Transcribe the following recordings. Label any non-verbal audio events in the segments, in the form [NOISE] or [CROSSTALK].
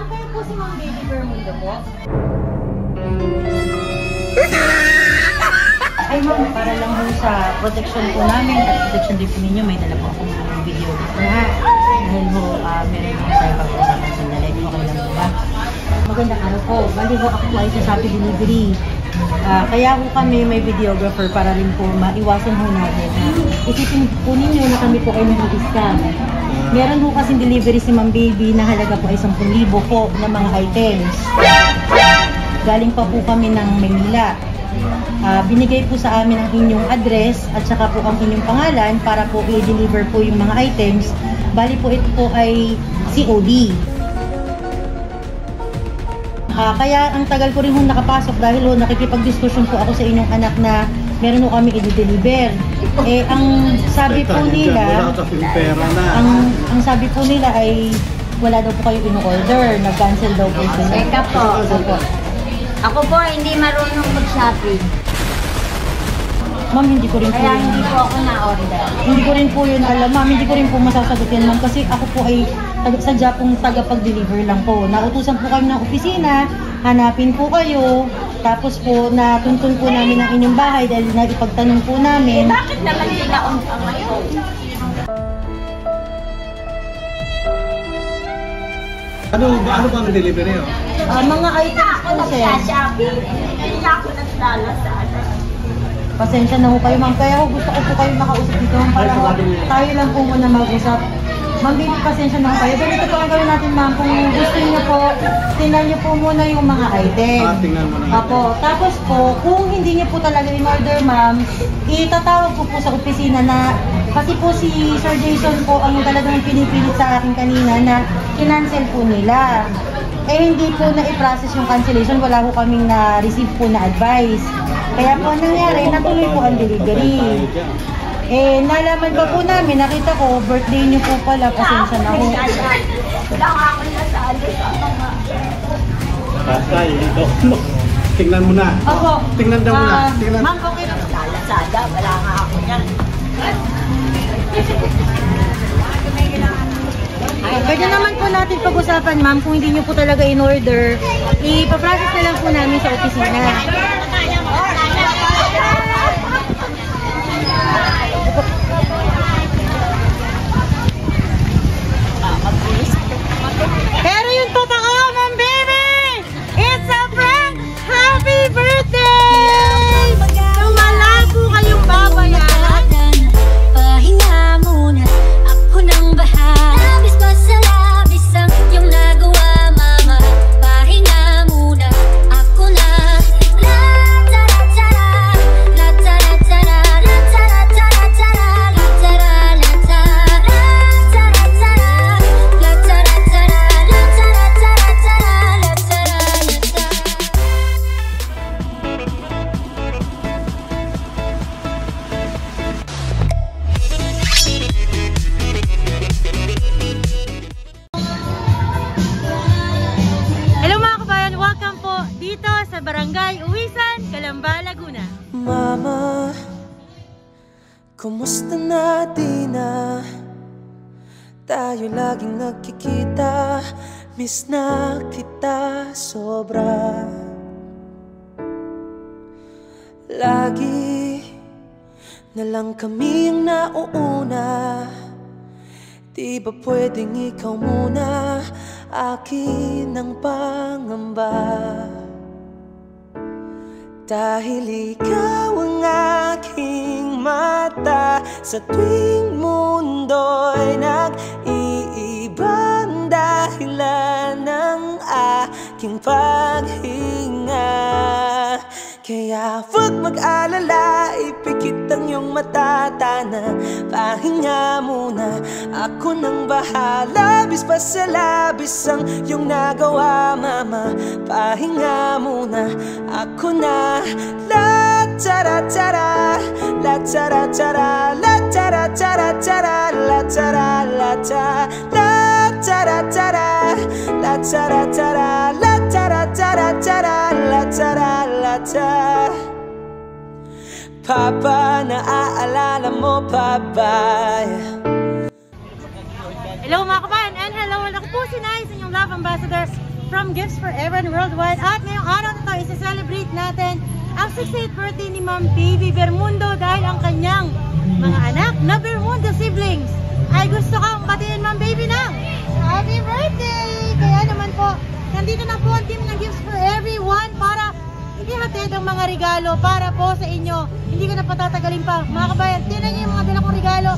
Ma'am, kayo po si Ma'am Baby Bermundo po? Ay ma'am, para lang po sa protection po namin at protection din po ninyo, may dala po akong videographer ha. Dahil ho, uh, meron po tayo pag-usapan sa dali. Okay lang po ba? Magandang araw po. Bali ho, ako po ay sa Shopee Delivery. Ah, kaya ho kami may videographer para rin po maiwasan ho natin na isipin po ninyo na kami po ay nag-scam. Meron ho kasing delivery si Ma'am Baby na halaga po ay 10,000 po na mga items. Galing pa po kami ng Manila. Ah, binigay po sa amin ang inyong address at saka po ang inyong pangalan para po i-deliver po yung mga items. Bali po ito po ay COD. Ah, kaya ang tagal ko rin hong nakapasok dahil ho nakikipag-discussion po ako sa inyong anak na meron ho kami i-deliver. Eh, ang sabi po nila, ang, ang sabi po nila ay wala daw po kayo in-order, nag-cancel daw po sila. Teka po. Opo. Ako po hindi marunong mag-shopping. Ma'am, hindi ko rin po Kaya yun- hindi po ako na-order. Hindi ko rin po yun alam, ma'am. Hindi ko rin po masasagot yan, ma'am. Kasi ako po ay sadya pong tagapag-deliver lang po. Nautusan po kami ng opisina, hanapin po kayo. Tapos po, natuntun po namin ang inyong bahay dahil naipagtanong po namin. Bakit naman sila on ngayon? Ano ba ano bang delivery oh? Ah, mga items po, sir. Hindi ako naglalasada. Pasensya na po kayo, ma'am. Kaya ho, gusto ko po kayo makausap dito, ma'am. Para ho, tayo lang po muna mag-usap. Ma'am, baby, pasensya na po kayo. Ganito po ang gawin natin, ma'am. Kung gusto niyo po, tingnan niyo po muna yung mga items. Ah, tingnan mo na. Apo. Tapos po, kung hindi niyo po talaga in-order, ma'am, itatawag ko po sa opisina na kasi po si Sir Jason po ang talagang pinipilit sa akin kanina na kinancel po nila. Eh hindi po na i-process yung cancellation, wala po kaming na-receive po na advice. Kaya po ang nangyari, natuloy po ang delivery. Eh, nalaman pa po namin, nakita ko, birthday niyo po pala, pasensya na ho. Wala ako nasali sa mga... Tatay, ito. Tingnan mo na. Opo. Tingnan daw muna. Ah, Tingnan. Ma'am, okay lang. Lalasada, wala nga ako yan. Pwede naman po natin pag-usapan, ma'am, kung hindi niyo po talaga in-order, ipaprocess na lang po namin sa opisina. Lang kami ang nauuna. Di ba pwedeng ikaw muna? Akin ang pangamba. Dahil ikaw ang aking mata Sa tuwing mundo'y nag-iibang dahilan ng aking paghinga Kaya huwag mag-alala, ipikit ang iyong matatana Pahinga muna, ako nang bahala. Bis pa sa labis ang iyong nagawa, mama. Pahinga muna, ako na. La tara tara, la tara tara, la tara tara tara, la tara la ta. La tara tara, la tara tara, la tara tara tara, la tara la ta Papa, naaalala mo pa ba? Hello mga kabayan, and hello, ako po si sa inyong love ambassador from Gifts for Everyone Worldwide. At ngayong araw na to, isa-celebrate natin ang 68th birthday ni Ma'am Baby Bermundo dahil ang kanyang mga anak na Bermundo siblings ay gusto kang batiin Ma'am Baby ng Happy birthday! Kaya naman po, nandito na po ang team ng Gifts for Everyone para ihatid ang mga regalo para po sa inyo. Hindi ko na patatagalin pa. Mga kabayan, tinan niyo yung mga dala regalo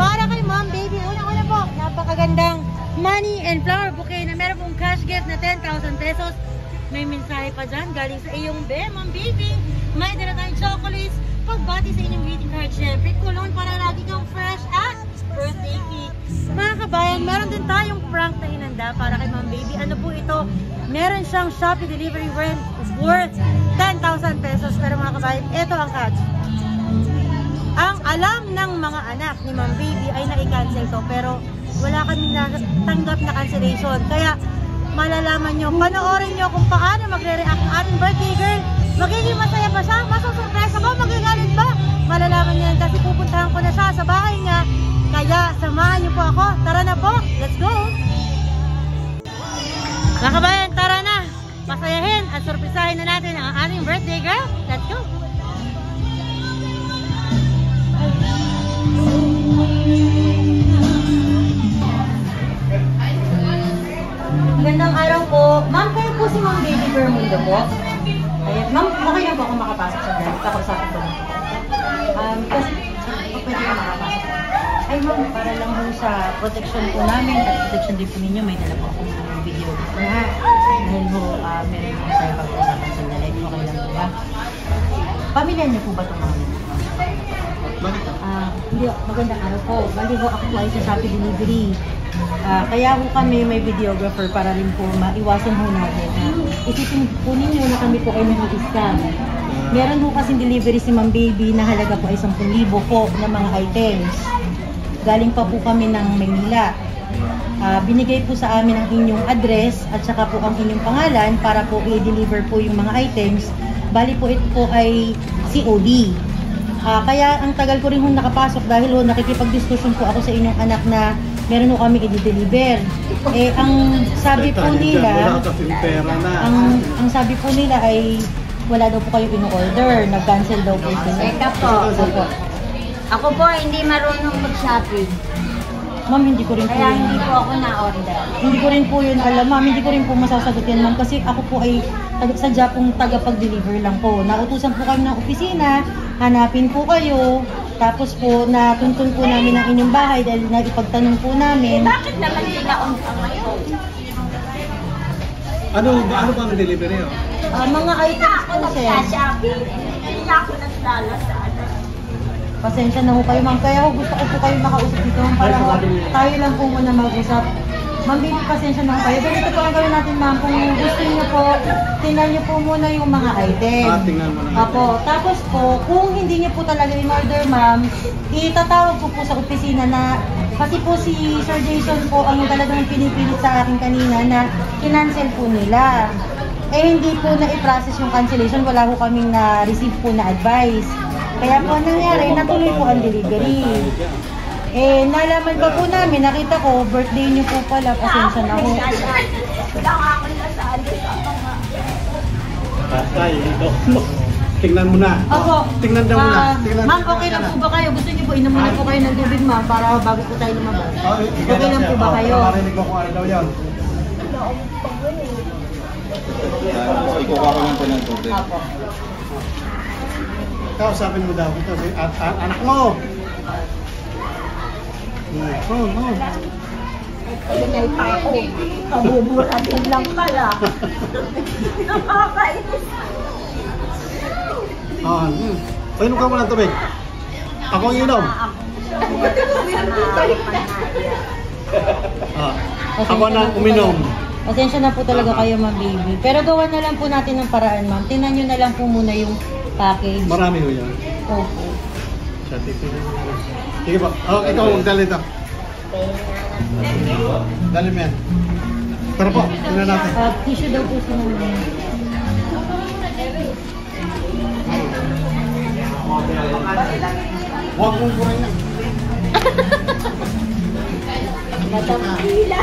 para kay Ma'am Baby. Una-una po, napakagandang money and flower bouquet na meron pong cash gift na 10,000 pesos. May mensahe pa dyan galing sa iyong be, Ma'am Baby. May dala tayong chocolates. Pagbati sa inyong greeting card, syempre, kulon para lagi kang fresh at birthday cake. Mga kabayan, meron din tayong prank na hinanda para kay Ma'am Baby. Ano po ito? Meron siyang Shopee delivery worth worth 10,000 pesos. Pero mga kabayan, ito ang catch. Ang alam ng mga anak ni Ma'am Baby ay na-cancel to pero wala kami natanggap na cancellation. Kaya malalaman nyo, panoorin nyo kung paano magre-react ang ating birthday girl. Magiging masaya ba siya? Masusurprise ako? Magagalit ba? Malalaman niya yan kasi pupuntahan ko na siya sa bahay niya. Kaya samahan niyo po ako. Tara na po. Let's go! Mga kabayan, tara na! Pasayahin at surprisahin na natin ang ating birthday girl. Let's go! Magandang araw po. Ma'am, kayo po si Ma'am Baby Bermundo po. Ma'am, okay lang po ako makapasok sa dyan. Kakausapin ko lang po. Um, kasi, kung pwede ka makapasok. Ay ma'am, para lang po sa protection po namin at protection din po ninyo, may dala po akong video ha. Dahil po, uh, meron po tayo pag-usapan sa dali. Okay lang po ba? Pamilya niyo po ba itong mga Bakit? Ah, hindi, magandang araw po. Bali po ako po ay sa Shopee Delivery. Ah, kaya po kami may videographer para rin po maiwasan po natin na isipin po ninyo kami po ay nag-scam. Meron po kasing delivery si Ma'am Baby na halaga po ay 10,000 po na mga items. Galing pa po kami ng Maynila. Ah, binigay po sa amin ang inyong address at saka po ang inyong pangalan para po i-deliver po yung mga items. Bali po ito po ay COD. Ah, kaya ang tagal ko rin hong nakapasok dahil ho nakikipag-discussion po ako sa inyong anak na meron ho kami i-deliver. Eh, ang sabi po nila, ang, ang sabi po nila ay wala daw po kayo in-order, nag-cancel daw po sila. Teka po. Opo. Ako po hindi marunong mag-shopping. Ma'am, hindi ko rin po Kaya yun- hindi po ako na-order. Hindi ko rin po yun alam, ma'am. Hindi ko rin po masasagot yan, ma'am. Kasi ako po ay tag- sadya pong tagapag-deliver lang po. Nautusan po kami ng opisina, hanapin po kayo. Tapos po, natuntun po namin ang inyong bahay dahil naipagtanong po namin. bakit naman sila on ka ngayon? Ano, ano ba ang delivery oh? Ah, mga items ako po, sir. Hindi ako naglalasada. Pasensya na po kayo, ma'am. Kaya ako gusto ko po kayo makausap dito. Para tayo lang po muna mag-usap. Ma'am, baby, pasensya na po kayo. Ganito po ang gawin natin, ma'am. Kung gusto niyo po, tingnan niyo po muna yung mga items. Ah, tingnan mo na. Apo. Tapos po, kung hindi niyo po talaga in-order, ma'am, itatawag ko po sa opisina na kasi po si Sir Jason po ang talagang pinipilit sa akin kanina na kinancel po nila. Eh hindi po na i-process yung cancellation, wala po kaming na-receive po na advice. Kaya po ang nangyari, natuloy po ang delivery. Eh, nalaman pa po namin, nakita ko, birthday niyo po pala, pasensya na ako. Tatay, ito. Tingnan mo na. Ako, Tingnan daw muna. ah, Tingnan ma'am, okay lang po ba kayo? Gusto niyo po, inumin na po kayo ng tubig, ma'am, para bago po tayo lumabas. Okay lang po ba kayo? Marinig ko kung ano daw yun. Ikuha ko lang po ng tubig. Apo. Kausapin mo daw ito. At, at, anak mo. Oh, oh, oh. Pinay pa ako. Kabubura din lang pala. Nakakainis. Ah, hmm. Painom ka mo ng tubig. Ako ang inom. Ah, ako na uminom. Pasensya na po talaga kayo, ma'am, baby. Pero gawa na lang po natin ng paraan, ma'am. Tingnan nyo na lang po muna yung package. Marami ho yan. Opo. Titignan mo. Sige po. Oh, ikaw, dali ito. Dali mo yan. Tara po, tingnan natin. Uh, tissue daw po si ma'am. Huwag mong buray yan. Matapila.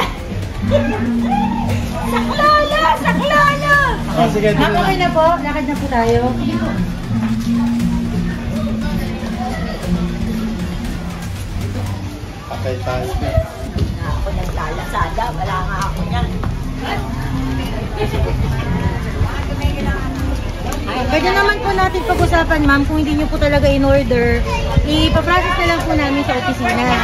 Saklala! [LAUGHS] Saklolo! Oh, sige, na. okay na po. Lakad na po tayo. Patay tayo. Ako naglalasada, wala nga ako yan. Pwede naman po natin pag-usapan, ma'am, kung hindi niyo po talaga in order, ipaprocess na lang po namin sa opisina.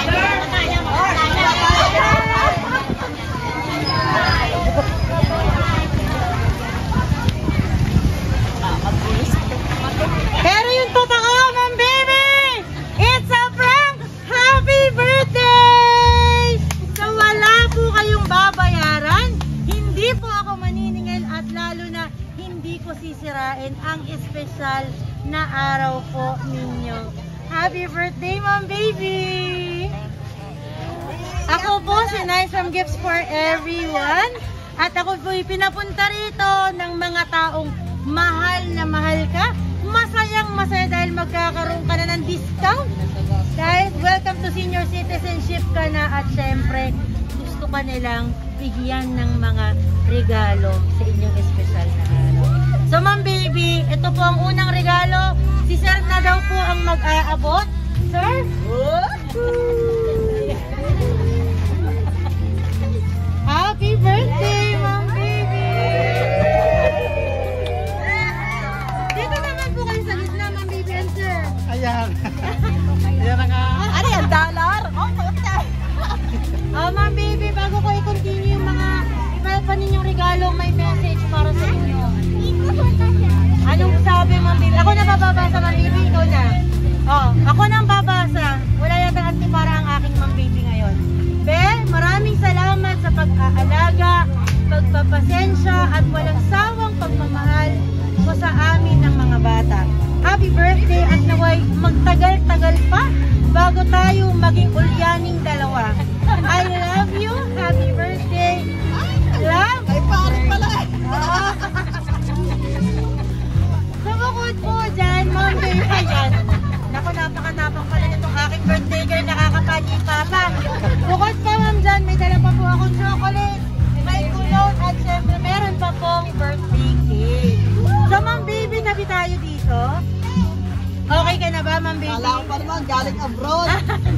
Ba, Ma'am Baby? Kala ko pa naman, galing abroad.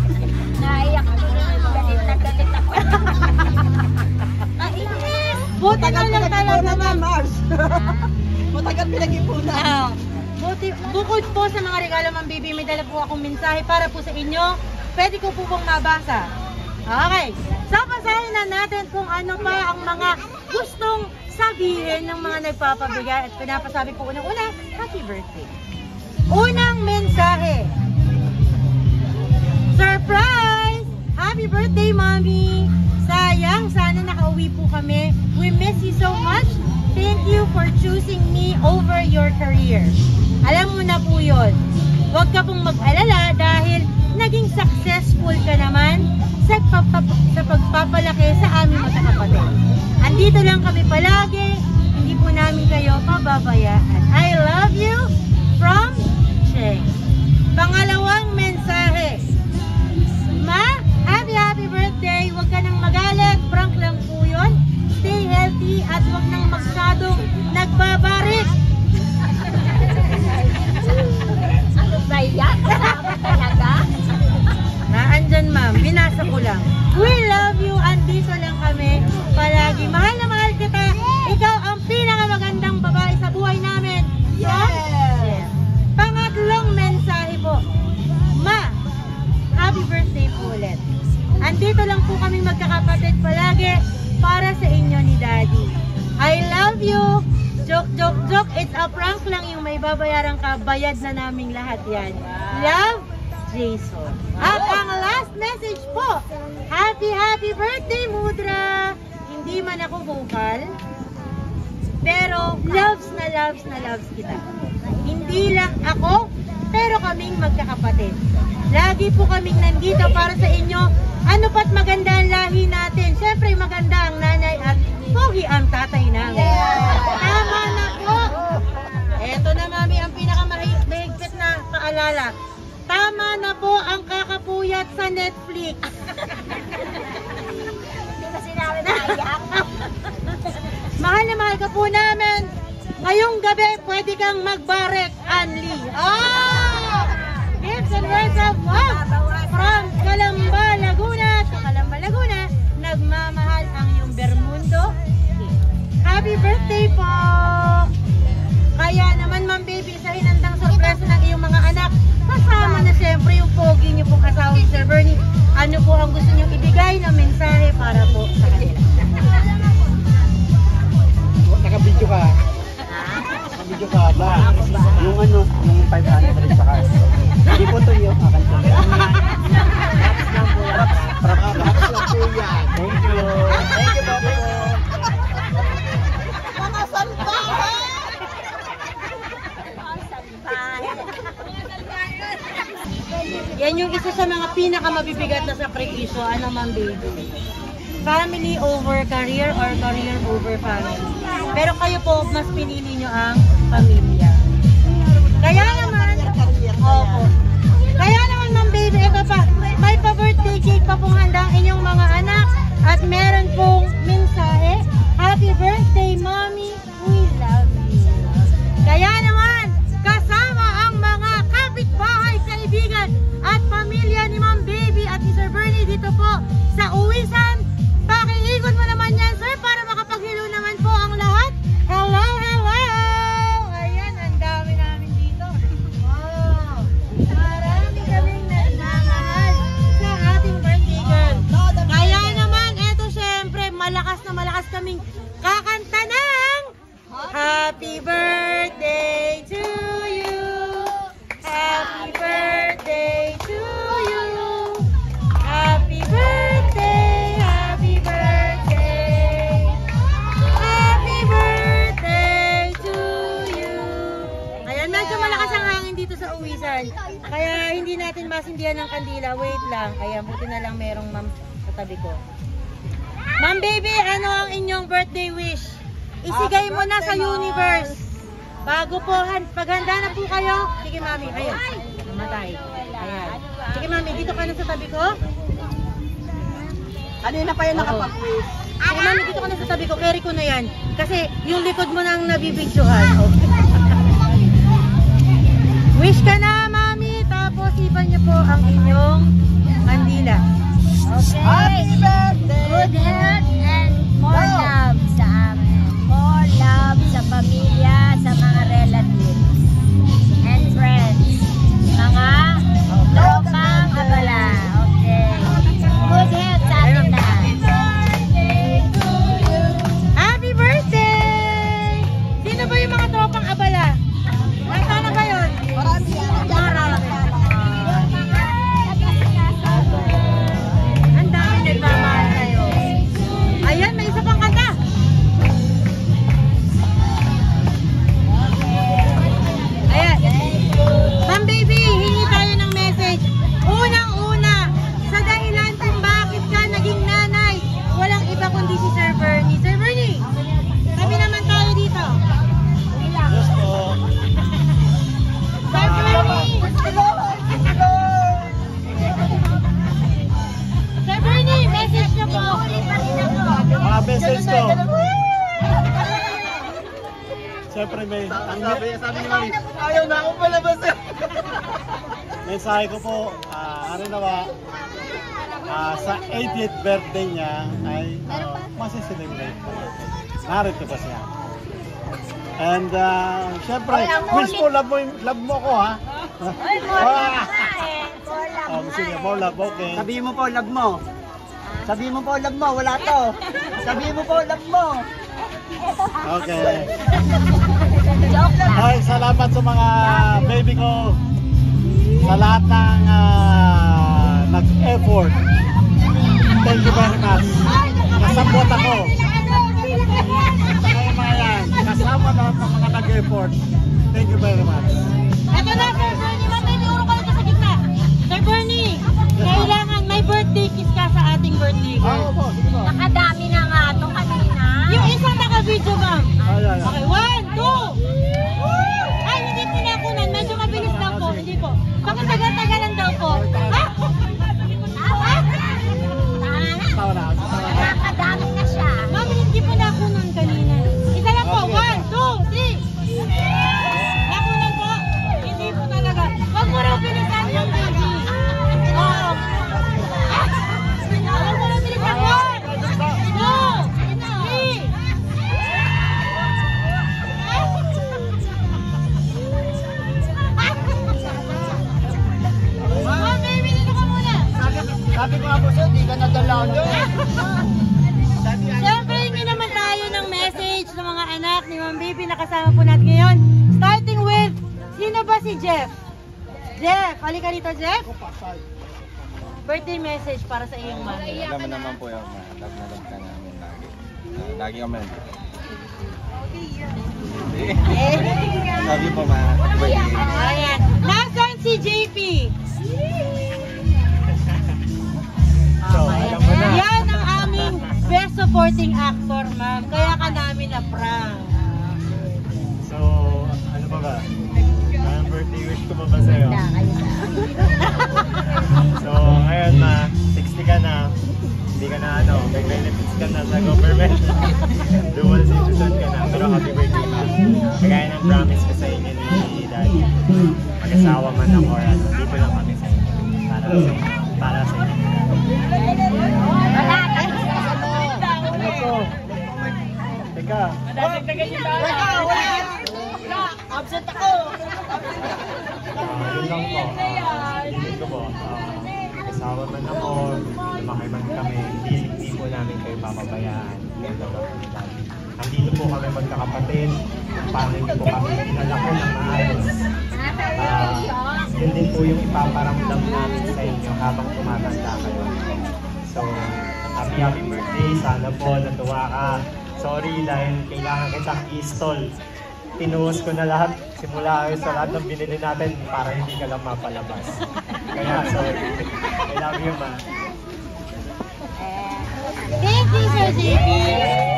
[LAUGHS] Naiyak ako. Galit na galit ako. [LAUGHS] Nainis. Buti na lang talaga, ma'am. Mars. [LAUGHS] Matagal pinag-ipunan. Ah, buti, bukod po sa mga regalo, Ma'am Baby, may dala po akong mensahe para po sa inyo. Pwede ko po pong mabasa. Okay. So, basahin na natin kung ano pa ang mga gustong sabihin ng mga nagpapabigay at pinapasabi ko unang-una, happy birthday. Unang mensahe. Surprise! Happy birthday, Mommy! Sayang, sana nakauwi po kami. We miss you so much. Thank you for choosing me over your career. Alam mo na po yun. Huwag ka pong mag-alala dahil naging successful ka naman sa, pagpap- sa pagpapalaki sa aming magkakapatid. Andito lang kami palagi. Hindi po namin kayo pababayaan. I love you from Cheng. Pangalawang mensahe. Ma, happy happy birthday. Huwag ka nang magalit. Prank lang po yun. Stay healthy at huwag nang masyadong nagbabarik. [LAUGHS] Ano ba yan? Salamat talaga. Naandyan ma'am, binasa ko lang. We love you, andito lang kami. Palagi, mahal na mahal kita. Ikaw ang pinakamagandang babae sa buhay namin. Yes. Pangatlong mensahe po. Ma, happy birthday po ulit. Andito lang po kami magkakapatid palagi para sa inyo ni Daddy. I love you. Joke, joke, joke. It's a prank lang yung may babayaran ka. Bayad na naming lahat yan. Love, Jason. At ang last message po. Happy, happy birthday, Mudra. Hindi man ako vocal, pero loves na loves na loves kita. Hindi lang ako, pero kaming magkakapatid. Lagi po kaming nandito para sa inyo. Ano pat maganda ang lahi natin. Siyempre maganda ang nanay at pogi ang tatay namin. Tama na po. Eto na mami ang pinakamahigpit na paalala. Tama na po ang kakapuyat sa Netflix. Hindi ba sinabi na iyak? [LAUGHS] Mahal na mahal talaga po namin. Ngayong gabi, pwede kang magbarek, Anli. Ah! Gifts and words of love from Calamba, Laguna. Sa Calamba, Laguna, nagmamahal ang iyong Bermundo. Happy birthday po! Kaya naman, Ma'am Baby, sa hinandang sorpresa ng iyong mga anak, kasama na siyempre yung pogi niyo pong asawa ni Sir Bernie. Ano po ang gusto niyong ibigay na mensahe para po sa kanila? Naka-video ka. Naka-video ka ba? Yung ano, yung 500 saka. Hindi po to yung akan ko. Props lang po yan. Thank you. Thank you, Bobby. Mga salbahe! Yan yung isa sa mga pinakamabibigat na sakripisyo, ano ma'am baby? Family over career or career over family. Pero kayo po, mas pinili nyo ang pamilya. Kaya naman, opo. Kaya naman ma'am baby, ito pa, may pa-birthday cake pa pong handa ang inyong mga anak at meron pong mensahe. Happy birthday, po, han- paghanda na po kayo. Sige mami, ayun. Namatay. Ayan. Sige mami, dito ka na sa tabi ko. Kanina pa yun nakapag-wish. Sige mami, dito ka na sa tabi ko. Carry ko na yan. Kasi yung likod mo nang nabibidyohan. [LAUGHS] Okay. Wish ka na mami. Tapos iban niyo po ang inyong kandila. Okay. Happy ko. [LAUGHS] Siyempre may ang sabi, sabi ni Mami, ayaw na akong palabas eh. [LAUGHS] Mensahe ko po, ah, ano na ba, ah, sa 80th birthday niya ay uh, masiselebrate po natin. Narito pa siya. And uh, syempre, wish ko love mo, love mo ko ha. oh, [LAUGHS] sige, more love, okay. Sabihin mo po, love mo. Sabihin mo po, love mo. Wala to. Sabihin mo po, love mo. Okay. Ay, salamat sa mga baby ko. Sa lahat ng ah, nag-effort. Thank you very much. Kasabot ako. Sa kayo mga yan. Kasama lahat ng mga nag-effort. Thank you very much. Ito na, Sir Bernie. Ma'am, may uro ka dito sa gitna. Sir Bernie, kailangan may birthday kiss ka sa ating birthday Oo girl. po, sige po. Nakadami na nga ito kanina. Yung isang naka-video, ma'am. Ay, ay, ay. Okay, Ayan. Nasaan si JP? So, alam mo na. Yan ang aming best supporting actor, ma'am. Kaya ka namin na-prank. So, ano ba ba? Anong birthday wish ko ba ba sa'yo? [LAUGHS] So, ngayon ma, 60 ka na. Hindi ka na ano, may benefits ka na sa government. [LAUGHS] Dual citizen ka na. Pero happy birthday. Kagaya ng promise ko sa inyo ni Daddy. Mag-asawa man ako or ano, dito lang kami sa inyo. Para sa inyo. Para sa inyo. Wala, tapos na sa. Ano to? Teka. Wala, wala. Absent ako. Ah, yun lang po. Ah, Hindi ko po. ah, Kasama man ako, lumaki man kami, hindi, po namin kayo papabayaan. Yung. Andito po kami magkakapatid, niyo po kami pinalaki ng maayos. Ah, yun din po yung ipaparamdam namin sa inyo habang tumatanda kayo. So, happy happy birthday. Sana po natuwa ka. Sorry dahil kailangan kitang i-stall. Tinuos ko na lahat. Simula sa lahat ng binili natin para hindi ka lang mapalabas. Kaya sorry. I love you, ma. Thank you, Sir JP.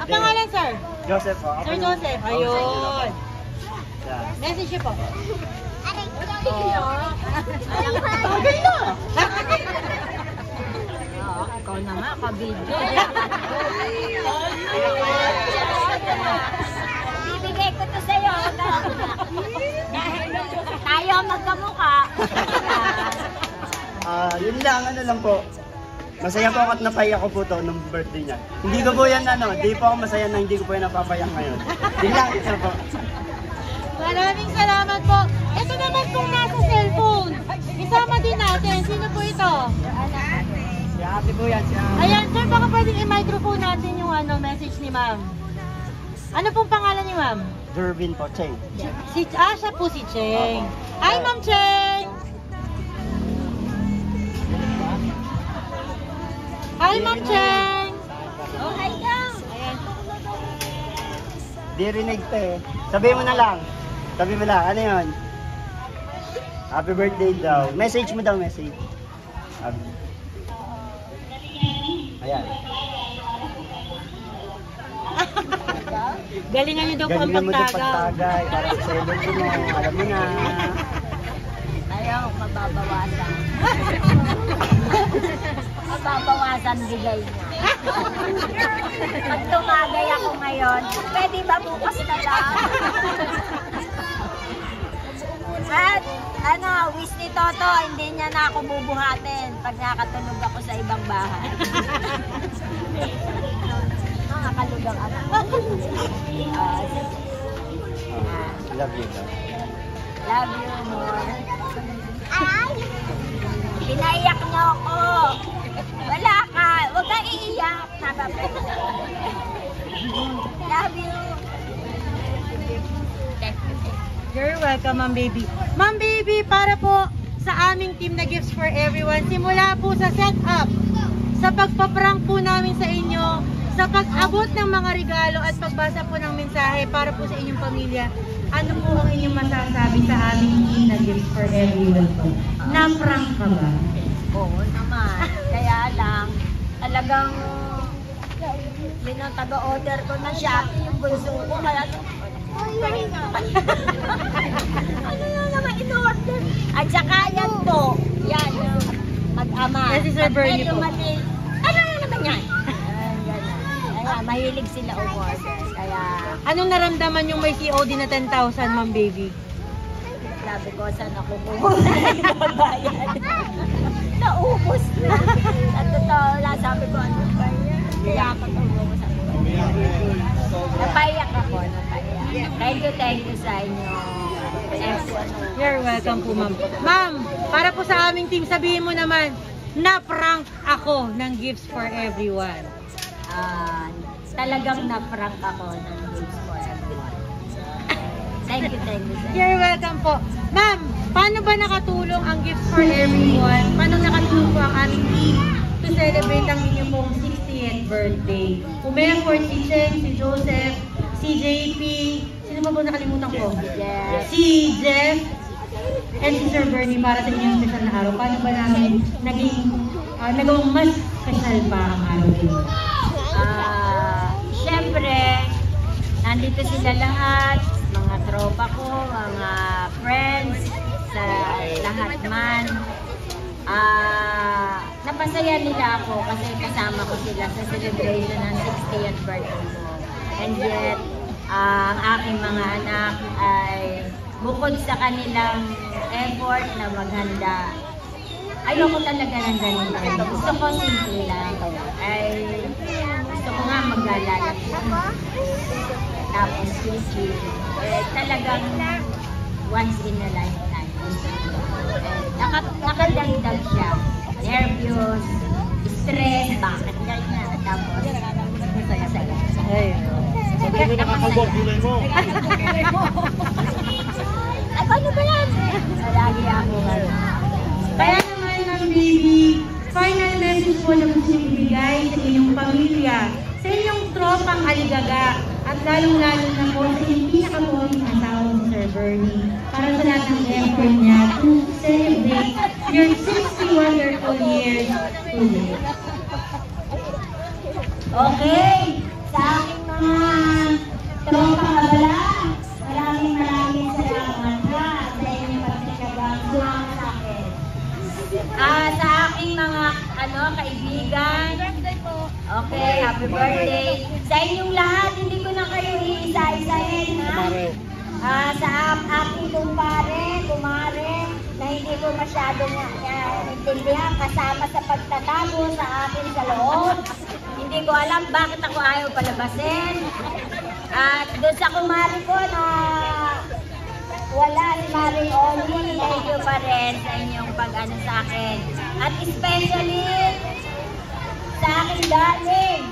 Ang pangalan, sir? Joseph, oh, ako Sir Joseph. Ayun. Message niyo po. Oo, ikaw na nga, kabidyo. Bibigay ko to sa'yo. Tayo magkamukha. Ah, yun lang, ano lang po. Masaya po ako at napaya ko po to nung birthday niya. Hindi ko po yan ano, hindi po ako masaya na hindi ko po yan napapayak ngayon. Yun lang, isa po. Maraming salamat po. Ito naman pong nasa cellphone. Isama din natin. Sino po ito? Si ate po yan, si ate. Ayan, sir, baka pwedeng i-microphone natin yung ano, message ni ma'am. Ano pong pangalan ni ma'am? Jervin po, Cheng. Si, ah, siya po si Cheng. Hi, Ma'am Cheng! Hi, Ma'am Cheng! Oh, hi ka. Ayan. Di rinig to eh. Sabi mo na lang. Sabi mo lang, ano yun? Happy birthday daw. Message mo daw, message. Happy. Ayan. [LAUGHS] Galingan niyo daw po ang Galingan mo daw pagtagaw. pagtagay. Para sa celebrity mo, alam mo na. Ayaw, mababawasan. [LAUGHS] mababawasan bigay niya. [LAUGHS] Pag tumagay ako ngayon, pwede ba bukas na lang? At ano, wish ni Toto, hindi niya na ako bubuhatin pag nakatulog ako sa ibang bahay. [LAUGHS] Nakakalugang anak. Ah, Love you daw. Love you more. Ay! Pinaiyak niyo ako. Wala ka. Huwag kang iiyak. Nakap- Love you. You're welcome, Ma'am Baby. Ma'am Baby, para po sa aming team na Gifts for Everyone, simula po sa setup, sa pagpaprank po namin sa inyo, sa pag-abot ng mga regalo at pagbasa po ng mensahe para po sa inyong pamilya, ano po ang inyong masasabi sa aming team na Gifts for Everyone po? Na-prank ka ba? Oo naman. Kaya lang, talagang yun ang taga-order ko na Shopee, yung bunso ko. Kaya ano na naman in-order? At saka yan po, yan, yung mag-ama. Yes, si Sir Bernie po. Ano na naman yan? Kaya mahilig sila umorder. Kaya Anong naramdaman yung may COD na 10,000, Ma'am Baby? sabi ko, saan ako kukuha [LAUGHS] babayad? Naubos na. Sa totoo lang, sabi ko, ano ba yan? Kaya ako sa Napaiyak ako, napaiyak. Thank you, thank you sa inyo. You're welcome po, ma'am. Ma'am, para po sa aming team, sabihin mo naman, na-prank ako ng gifts for everyone. Ah, talagang na-prank ako ng Games for Everyone. Thank you, thank you. You. You're welcome po. Ma'am, paano ba nakatulong ang gifts for everyone? Paano aming team to celebrate ang inyong pong 60th birthday? Umeffort si Cheng, si Joseph, si JP, sino pa po nakalimutan ko? Yes. Si Jeff, and si Sir Bernie para sa inyong special na araw. Paano ba namin naging, uh, nagawang mas special pa ang araw din? Ah, syempre, nandito sila lahat, mga tropa ko, mga friends, sa lahat man. Ah, napasaya nila ako kasi kasama ko sila sa celebration ng 60th birthday ko. And yet, ah, ang aking mga anak ay bukod sa kanilang effort na maghanda, ayoko talaga ng ganun. Gusto ko simple lang. Ay, gusto ko nga maglalala. Tapos, sweet Eh, talagang once in a lifetime. Eh, naka, nakadagdag siya. Nervyos, stress, bakit ganyan. Tapos, masaya-saya. Sabi mo nakakabog gulay mo. Ay, paano ba yan? Lagi ako ano. Kaya naman, Ma'am Baby, final message po na gusto ibigay sa inyong pamilya, sa inyong tropang aligaga, at lalong-lalo na po sa inyong pinakamuling asawa si Sir Bernie, para sa lahat ng effort niya to celebrate your 60 wonderful years today. Okay, sa aking mga tropang abala, maraming maraming salamat ha sa inyong pagtityagang sumama sa akin. Ah, sa aking mga ano kaibigan, okay, happy birthday. Sa inyong lahat, hindi ko na kayo iisa-isahin ha. Ah, sa aking kumpare, kumare, na hindi ko masyado nga uh, intindihan kasama sa pagtatago sa akin sa loob. Hindi ko alam bakit ako ayaw palabasin. At doon sa kumare ko na wala si Maring Oli, thank you pa rin sa inyong pag-ano sa akin. At especially sa aking darling.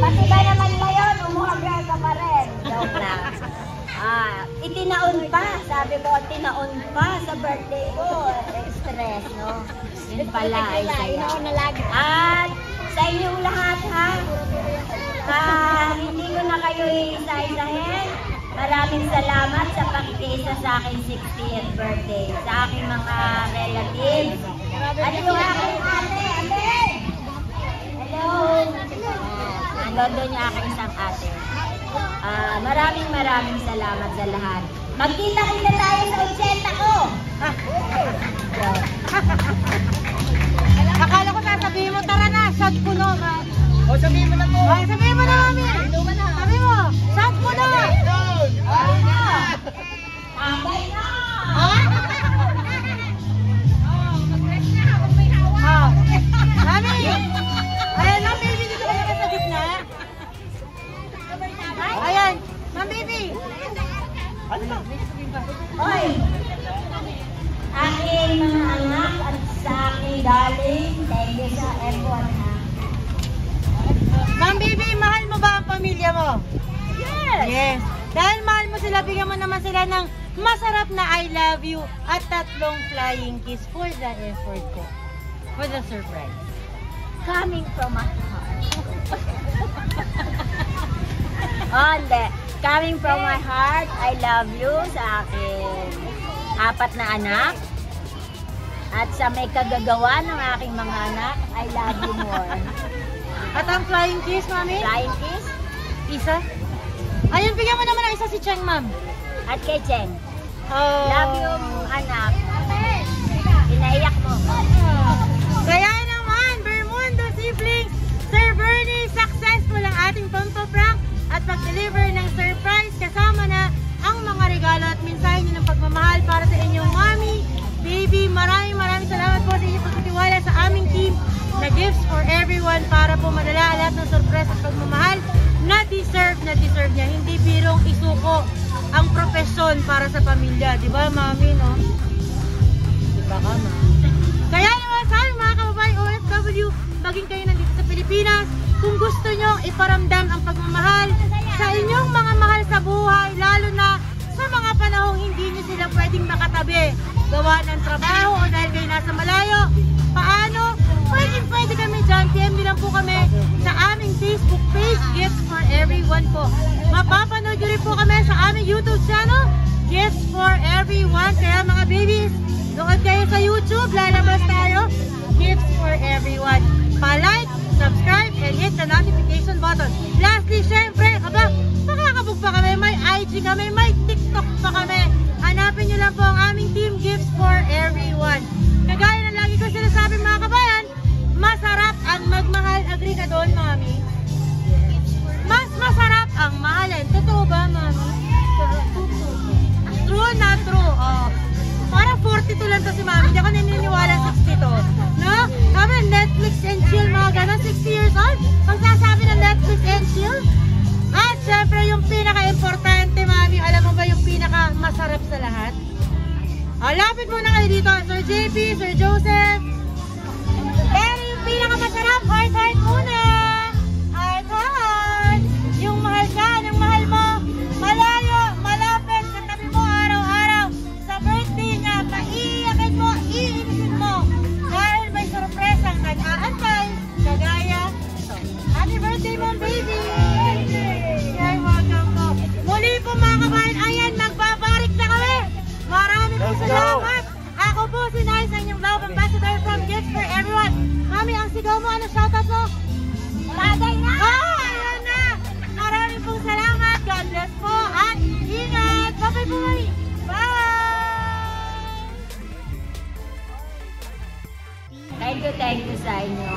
Pati ba naman ngayon, umuhagal ka pa rin. Joke lang. Ah, itinaon pa, sabi ko, tinaon pa sa birthday ko. Stress, no? Yun pala ay saya. At sa inyong lahat, ha? Ah, hindi ko na kayo iisa-isahin. Maraming salamat sa pagtiisa sa aking 60th birthday. Sa aking mga relatives. At yung aking ate, ate! Hello! Nandun yung aking isang ate. Ah, maraming maraming salamat sa lahat. Magkita-kita tayo sa 80 ko! Akala ko sasabihin mo, tara na, shot ko no. O, sabihin mo na po. O, sabihin mo na, mami. Anak. At sa may kagagawa ng aking mga anak, I love you more. [LAUGHS] At ang flying kiss, mami? Flying kiss Isa? Ayun, bigyan mo naman ng isa si Cheng, ma'am. at kay Cheng. Oh. Love you, anak. Inaiyak mo. Kaya naman, Bermundo siblings, Sir Bernie, successful ang ating pampaprank at pag-deliver ng surprise kasama na ang mga regalo at mensahe niyo ng pagmamahal para sa inyong mommy, baby. Maraming maraming salamat po sa inyong pagtitiwala sa aming team na gifts for everyone para po madala lahat ng surprise at pagmamahal na deserve na deserve niya. Hindi birong isuko ang profesyon para sa pamilya. Di ba, mami, no? Di ba ka, ma? Kaya naman sa mga kababayan OFW, maging kayo nandito sa Pilipinas, kung gusto nyo iparamdam ang pagmamahal sa inyong mga mahal sa buhay, lalo na sa mga panahong hindi nyo sila pwedeng makatabi, gawa ng trabaho o dahil kayo nasa malayo, paano? Pwede, pwede kami dyan. PM lang po kami sa aming Facebook page, Gifts for Everyone po. Mapapanood nyo rin po kami sa aming YouTube channel, Gifts for Everyone. Kaya mga babies, doon kayo sa YouTube, lalabas tayo, Gifts for Everyone. Pa-like, subscribe, and hit the notification button. Lastly, syempre, aba, makakabog pa kami, may IG kami, may TikTok pa kami. Hanapin nyo lang po ang aming team Gifts for Everyone. Kagaya ng lagi ko sinasabi mga kabayan, masarap ang magmahal. Agree ka doon, mami? Mas masarap ang mahalin. Totoo ba, mami? True na true. Oh. Parang 42 lang to si mami. Hindi ako naniniwala 62. No? Sabi, Netflix and chill, mga ganon. 60 years old. Pag sasabi ng Netflix and chill. At syempre, yung pinaka-importante, mami, alam mo ba yung pinaka-masarap sa lahat? Ah, lapit muna kayo dito. Sir JP, Sir Joseph. Pero yung pinaka-masarap, heart, heart muna. You sa inyo.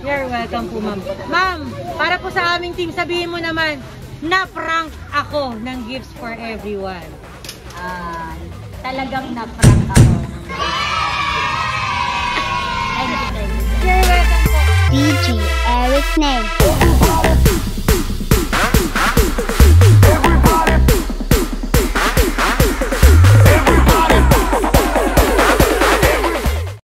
You're welcome po, ma'am. Ma'am, para po sa aming team, sabihin mo naman, na-prank ako ng Gifts for Everyone. Ah, talagang na-prank ako. Thank you, thank you. You're welcome po. DJ Eric Name.